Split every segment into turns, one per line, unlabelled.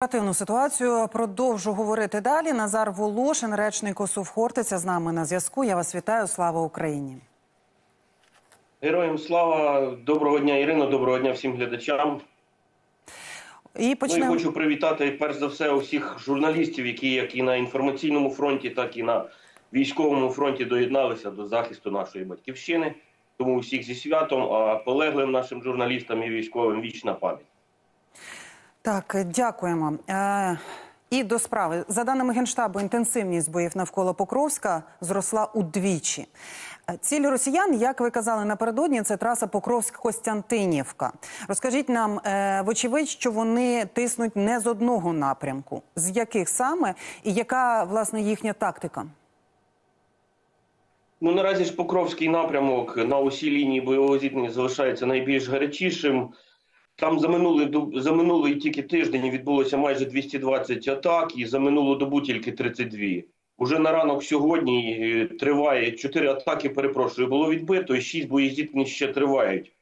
Оперативну ситуацію продовжу говорити далі. Назар Волошин, речник ОСУВ Хортиця, з нами на зв'язку. Я вас вітаю. Слава Україні.
Героям слава, доброго дня, Ірино, доброго дня всім глядачам.
І почнемо.
Ну, і хочу привітати перш за все усіх журналістів, які як і на інформаційному фронті, так і на військовому фронті доєдналися до захисту нашої батьківщини. Тому усіх зі святом, а полеглим нашим журналістам і військовим вічна пам'ять.
Так, дякуємо. Е, і до справи за даними генштабу, інтенсивність боїв навколо Покровська зросла удвічі. Е, Ціль росіян, як ви казали напередодні, це траса Покровськ-Костянтинівка. Розкажіть нам, е, вочевидь, що вони тиснуть не з одного напрямку. З яких саме і яка власне їхня тактика?
Ну наразі ж Покровський напрямок на усій лінії бойового зіткнення залишається найбільш гарячішим. Там за минулий за минулий тільки тиждень відбулося майже 220 атак, і за минулу добу тільки 32. Уже на ранок сьогодні е, триває 4 атаки. Перепрошую, було відбито, і 6 боєздіткнень ще тривають.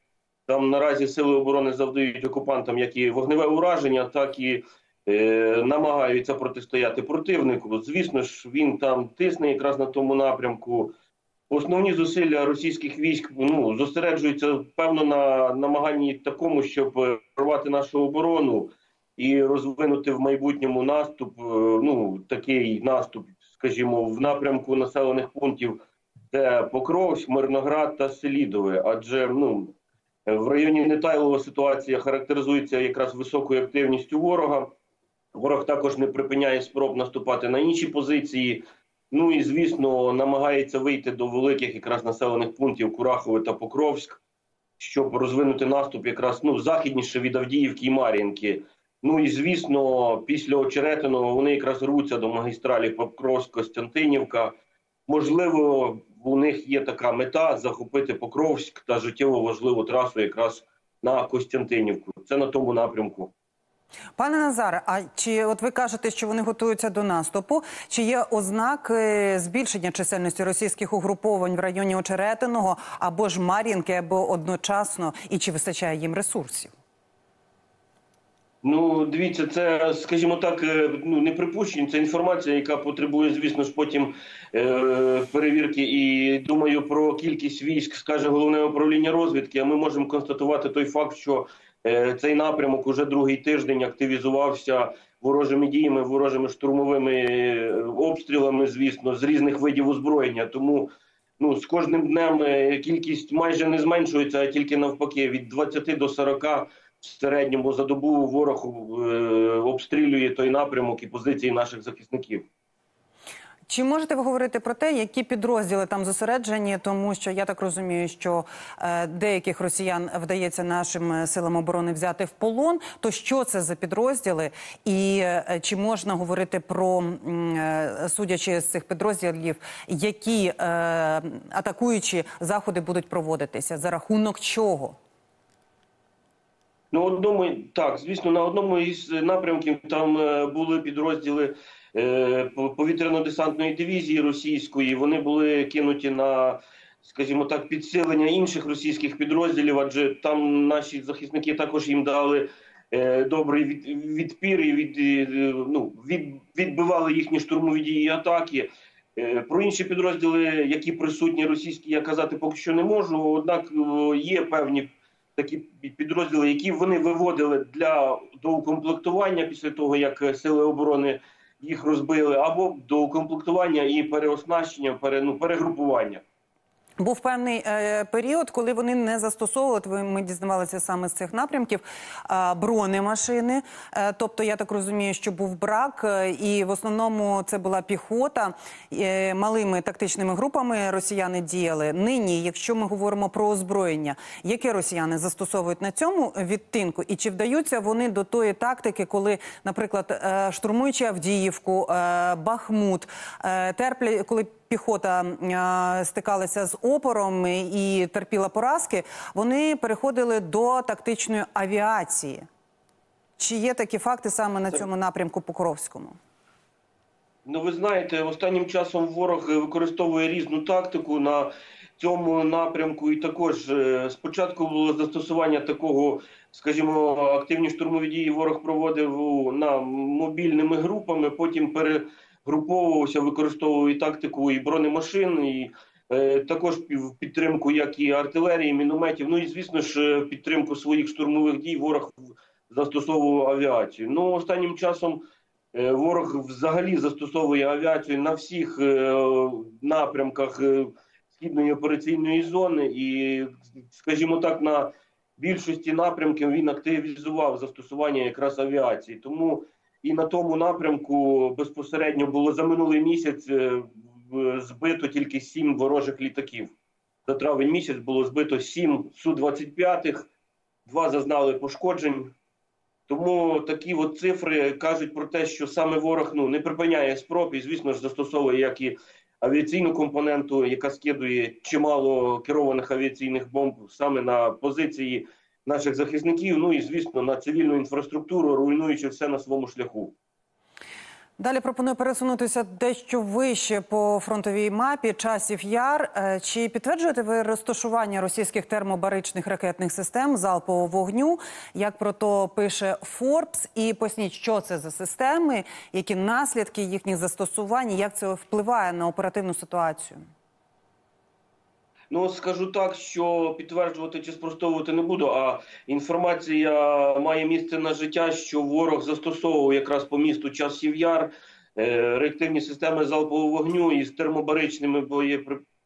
Там наразі сили оборони завдають окупантам як і вогневе ураження, так і е, намагаються протистояти противнику. Звісно ж, він там тисне якраз на тому напрямку. Основні зусилля російських військ ну зосереджуються певно на намаганні такому, щоб прорвати нашу оборону і розвинути в майбутньому наступ. е, Ну такий наступ, скажімо, в напрямку населених пунктів, це Покровськ, Мирноград та Селідове. Адже ну в районі Нетайлова ситуація характеризується якраз високою активністю ворога. Ворог також не припиняє спроб наступати на інші позиції. Ну і звісно, намагається вийти до великих якраз населених пунктів Курахове та Покровськ, щоб розвинути наступ якраз ну західніше від Авдіївки і Мар'їнки. Ну і звісно, після Очеретиного вони якраз рвуться до магістралі Покровськ-Костянтинівка. Можливо, у них є така мета захопити Покровськ та життєво важливу трасу якраз на Костянтинівку. Це на тому напрямку.
Пане Назаре, а чи от ви кажете, що вони готуються до наступу? Чи є ознаки збільшення чисельності російських угруповань в районі Очеретиного або ж Мар'їнки, або одночасно, і чи вистачає їм ресурсів?
Ну, дивіться, це, скажімо так, е, ну не припущення, це інформація, яка потребує, звісно ж, потім е, перевірки. І думаю, про кількість військ скаже головне управління розвідки. А ми можемо констатувати той факт, що цей напрямок уже другий тиждень активізувався ворожими діями, ворожими штурмовими е, обстрілами, звісно, з різних видів озброєння. Тому ну з кожним днем е, кількість майже не зменшується, а тільки навпаки, від 20 до 40 в середньому за добу ворог е, обстрілює той напрямок і позиції наших захисників.
Чи можете ви говорити про те, які підрозділи там зосереджені? Тому що я так розумію, що е, деяких росіян вдається нашим е, силам оборони взяти в полон. То що це за підрозділи, і е, чи можна говорити про судячи з цих підрозділів, які атакуючі заходи будуть проводитися за рахунок чого?
Ну, одному так, звісно, на одному із напрямків там е, були підрозділи е, повітряно-десантної дивізії російської. Вони були кинуті на, скажімо так, підсилення інших російських підрозділів, адже там наші захисники також їм дали е, добрий від, відпір і від, ну, від, відбивали їхні штурмові дії і атаки. Про інші підрозділи, які присутні російські, я казати поки що не можу. Однак є певні такі підрозділи, які вони виводили для доукомплектування після того, як сили оборони їх розбили, або доукомплектування і переоснащення, пере, ну, перегрупування.
Був певний е, період, коли вони не застосовували. Ми дізнавалися саме з цих напрямків е, бронемашини. Е, тобто, я так розумію, що був брак, е, і в основному це була піхота. Е, малими тактичними групами росіяни діяли. Нині, якщо ми говоримо про озброєння, яке росіяни застосовують на цьому відтинку, і чи вдаються вони до тої тактики, коли, наприклад, е, штурмуючи Авдіївку, Бахмут, терплять, коли піхота стикалася з опором і терпіла поразки, вони переходили до тактичної авіації. Чи є такі факти саме на цьому напрямку Покровському?
Ну, ви знаєте, останнім часом ворог використовує різну тактику на цьому напрямку. І також е, спочатку було застосування такого, скажімо, активні штурмові дії ворог проводив на мобільними групами, потім перегруповувався, використовував і тактику і бронемашин, і е, також в підтримку як і артилерії, мінометів. Ну і звісно ж, е, підтримку своїх штурмових дій ворог застосовував авіацію. Ну останнім часом. Е, Ворог взагалі застосовує авіацію на всіх е, напрямках східної операційної зони, і, скажімо так, на більшості напрямків він активізував застосування якраз авіації. Тому і на тому напрямку безпосередньо було за минулий місяць е, збито тільки сім ворожих літаків. За травень місяць було збито сім Су-25, два зазнали пошкоджень. Тому такі от цифри кажуть про те, що саме ворог ну не припиняє спроб і, звісно ж, застосовує як і авіаційну компоненту, яка скидує чимало керованих авіаційних бомб саме на позиції наших захисників. Ну і звісно на цивільну інфраструктуру, руйнуючи все на своєму шляху.
Далі пропоную пересунутися дещо вище по фронтовій мапі часів яр. Е, Чи підтверджуєте ви розташування російських термобаричних ракетних систем залпового вогню? Як про то пише Форбс? І поясніть, що це за системи, які наслідки їхніх застосувань, як це впливає на оперативну ситуацію?
Ну скажу так, що підтверджувати чи спростовувати не буду. А інформація має місце на життя, що ворог застосовував якраз по місту часів яр е, реактивні системи залпового вогню із термобаричними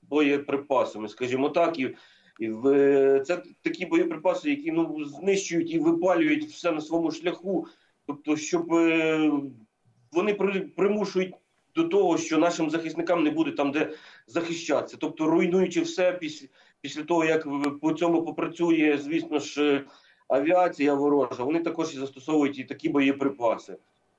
боєприпасами, скажімо так, і, в це такі боєприпаси, які ну знищують і випалюють все на своєму шляху. Тобто, щоб е, вони при, примушують до того, що нашим захисникам не буде там, де захищатися, тобто руйнуючи все після, після того, як по цьому попрацює, звісно ж, е, авіація ворожа, вони також і застосовують і такі боєприпаси.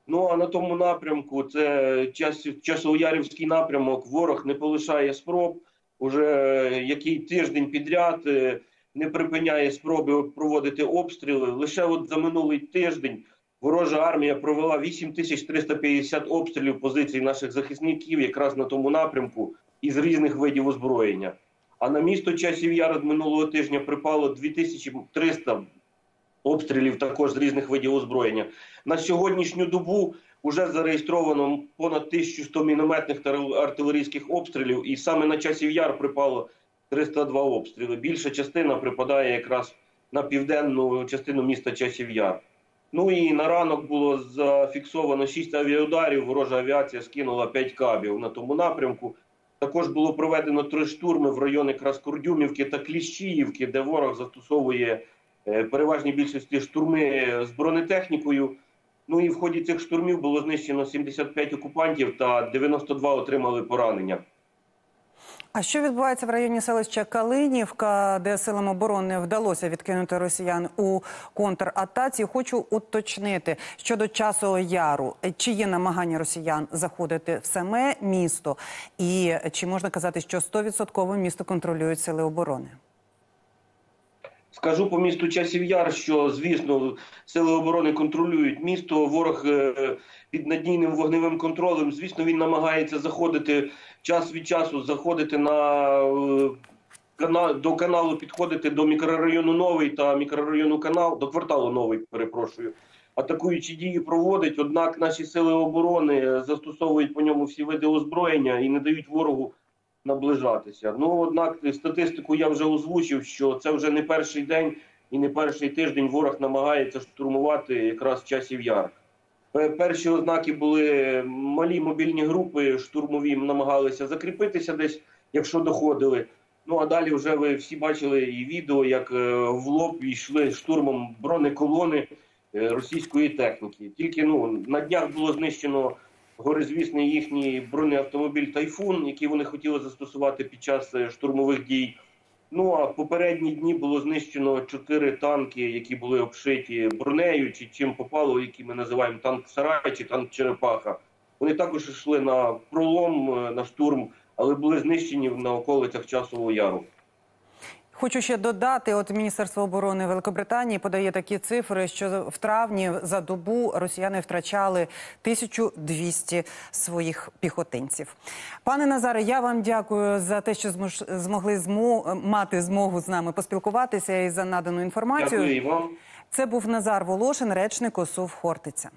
Ну а на тому напрямку це час, часоуярівський напрямок. Ворог не полишає спроб. Уже який тиждень підряд е, не припиняє спроби проводити обстріли. Лише от за минулий тиждень ворожа армія провела 8350 обстрілів позицій наших захисників якраз на тому напрямку із різних видів озброєння. А на місто часів яр минулого тижня припало 2300 обстрілів також з різних видів озброєння. На сьогоднішню добу вже зареєстровано понад 1100 мінометних та артилерійських обстрілів, і саме на часів яр припало 302 обстріли. Більша частина припадає якраз на південну частину міста часів яр. Ну і на ранок було зафіксовано 6 авіаударів. Ворожа авіація скинула 5 кабів на тому напрямку. Також було проведено три штурми в райони Краскордюмівки та Кліщіївки, де ворог застосовує е, переважній більшості штурми з бронетехнікою. Ну і в ході цих штурмів було знищено 75 окупантів та 92 отримали поранення.
А що відбувається в районі селища Калинівка, де силам оборони вдалося відкинути росіян у контратаці? Хочу уточнити щодо часу яру, чи є намагання росіян заходити в саме місто, і чи можна казати, що 100% місто контролюють сили оборони?
Скажу по місту часів яр, що звісно сили оборони контролюють місто. Ворог е, під надійним вогневим контролем. Звісно, він намагається заходити час від часу, заходити на е, кана до каналу, підходити до мікрорайону Новий та мікрорайону Канал до кварталу Новий. Перепрошую. Атакуючі дії проводить. Однак наші сили оборони застосовують по ньому всі види озброєння і не дають ворогу наближатися. Ну однак статистику я вже озвучив, що це вже не перший день і не перший тиждень ворог намагається штурмувати якраз часів яр. Перші ознаки були малі мобільні групи, штурмові намагалися закріпитися десь, якщо доходили. Ну а далі вже ви всі бачили і відео, як е, в лоб йшли штурмом бронеколони е, російської техніки. Тільки ну на днях було знищено горизвісний їхній бронеавтомобіль Тайфун, який вони хотіли застосувати під час е, штурмових дій. Ну а в попередні дні було знищено чотири танки, які були обшиті бронею, чи чим попало, які ми називаємо танк Сарай чи танк Черепаха. Вони також йшли на пролом, е, на штурм, але були знищені на околицях часового яру.
Хочу ще додати: от Міністерство оборони Великобританії подає такі цифри, що в травні за добу росіяни втрачали 1200 своїх піхотинців. Пане Назаре, я вам дякую за те, що змож- змогли змо- мати змогу з нами поспілкуватися і за надану інформацію.
Дякую і вам.
Це був Назар Волошин, речник ОСУВ Хортиця.